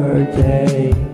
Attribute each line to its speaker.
Speaker 1: birthday